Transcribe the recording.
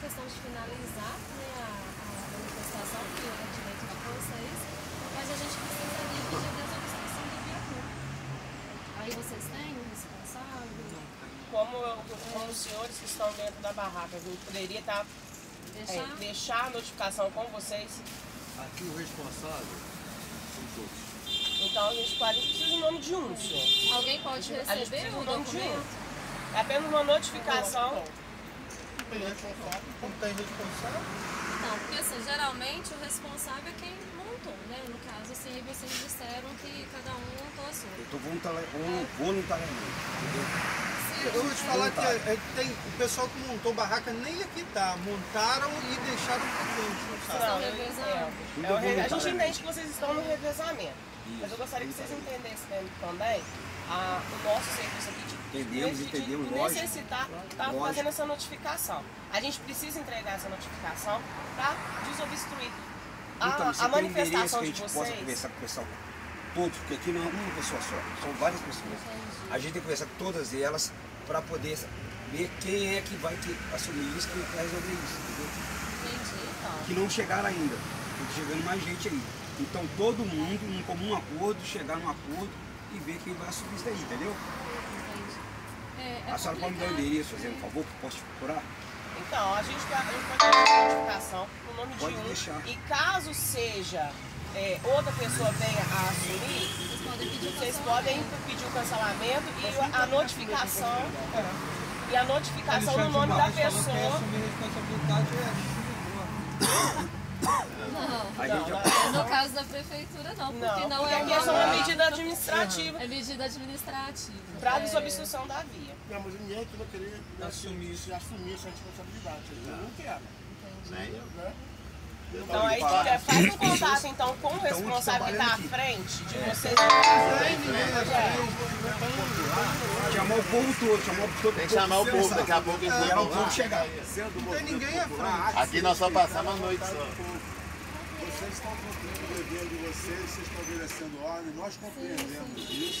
questão de finalizar né, a, a manifestação que é direito de vocês, mas a gente precisa precisaria pedir a desobstrução de viaduto. Aí vocês têm o responsável? Como, como os senhores que estão dentro da barraca, eu poderia estar deixar, é, deixar a notificação com vocês? Aqui o responsável são todos. Então a gente, a gente precisa do nome de um, senhor. Alguém pode receber o um documento? De um. É apenas uma notificação. Tem responsável, como tem responsável, Não, porque assim, geralmente o responsável é quem montou, né? No caso, assim, vocês disseram que cada um montou a sua. Eu tô voluntari- voluntariamente, entendeu? eu vou te falar que é, é, tem o pessoal que montou barraca nem aqui tá, montaram e deixaram pra gente, Estão é, revezando. é, é a gente entende que vocês estão no revezamento. Mas eu gostaria que vocês entendessem também a- o nosso serviço aqui de, Entendemos, de, entendemos, de necessitar estar Lógico. fazendo essa notificação. A gente precisa entregar essa notificação para desobstruir a, Então, a manifestação que a de gente possa vocês. conversar com o pessoal todos, porque aqui não é uma pessoa só, são várias pessoas. A gente tem que conversar com todas elas para poder ver quem é que vai ter, assumir isso, quem vai resolver isso, entendeu? Que não chegaram ainda, tem chegando mais gente aí. Então todo mundo, num comum acordo, chegar num acordo e ver quem vai assumir isso daí, entendeu? É, é a senhora pode me dar o endereço, fazendo um favor, que eu posso te procurar? Então, a gente, a gente pode dar uma notificação no nome Pode de um. deixar. E caso seja é, outra pessoa venha a assumir, Vocês podem pedir o Vocês cancelamento. podem pedir o cancelamento e a notificação. E a notificação no nome da pessoa. É Não. A Não, gente não, No caso da prefeitura, não, porque não, não, porque é aqui é só uma uma medida administrativa É medida administrativa. para É, desobstrução da via. Não, mas ninguém aqui vai querer né, Assumir. assumir essa responsabilidade. Eu não quero. Entendi. Né? Então aí é, faz um contato então com o responsável que está à frente de vocês. chamar o povo todo, chamar o povo Tem que chamar o povo, daqui a pouco eles E vão o povo lá. chegar. Não tem ninguém à frente. Aqui nós só passamos a noite só. Vocês estão cumprindo o dever de vocês, vocês estão obedecendo ordem, nós compreendemos isso.